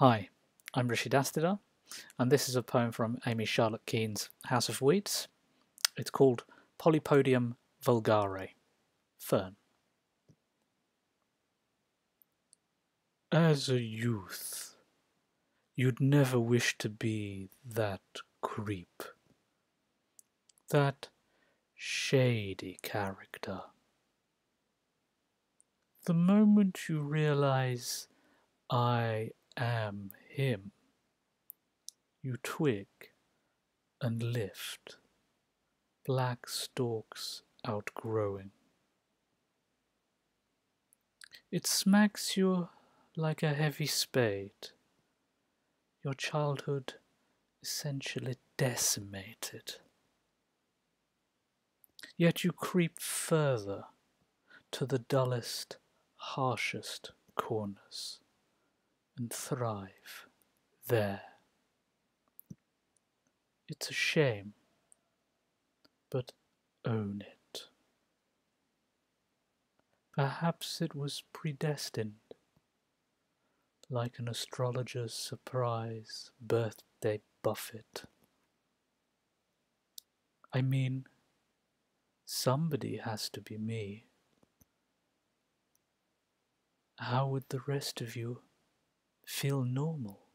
Hi, I'm Rishi Dastidar, and this is a poem from Amy Charlotte Kean's House of Weeds. It's called Polypodium vulgare, Fern. As a youth, you'd never wish to be that creep, that shady character. The moment you realize I am him, you twig and lift, black stalks outgrowing. It smacks you like a heavy spade, your childhood essentially decimated. Yet you creep further to the dullest, harshest corners and thrive there. It's a shame, but own it. Perhaps it was predestined like an astrologer's surprise birthday buffet. I mean, somebody has to be me. How would the rest of you feel normal?